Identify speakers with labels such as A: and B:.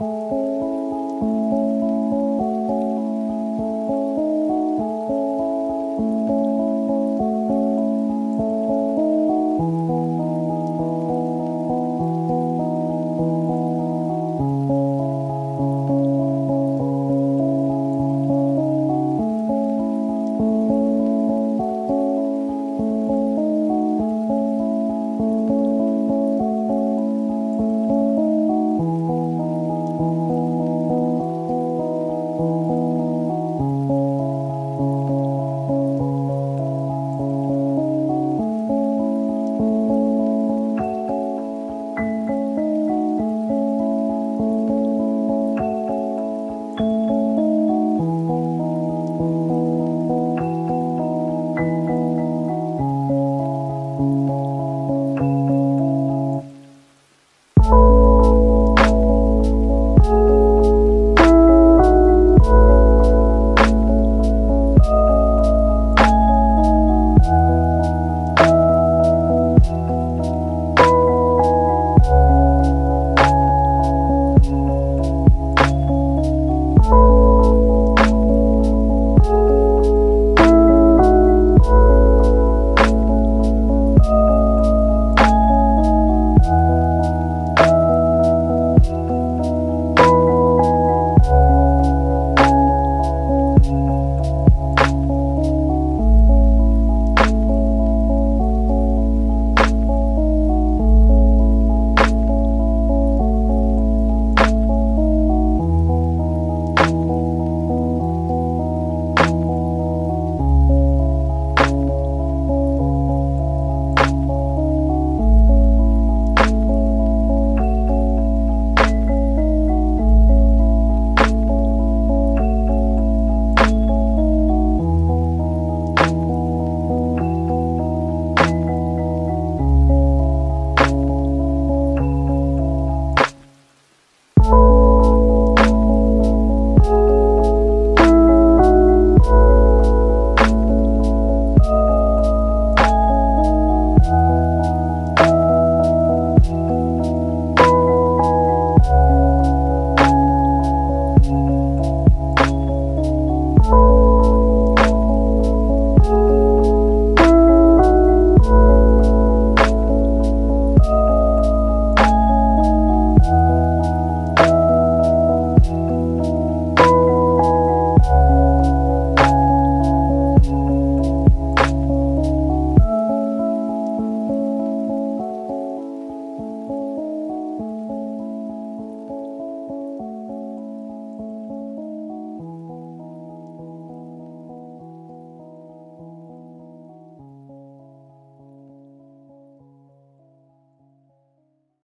A: you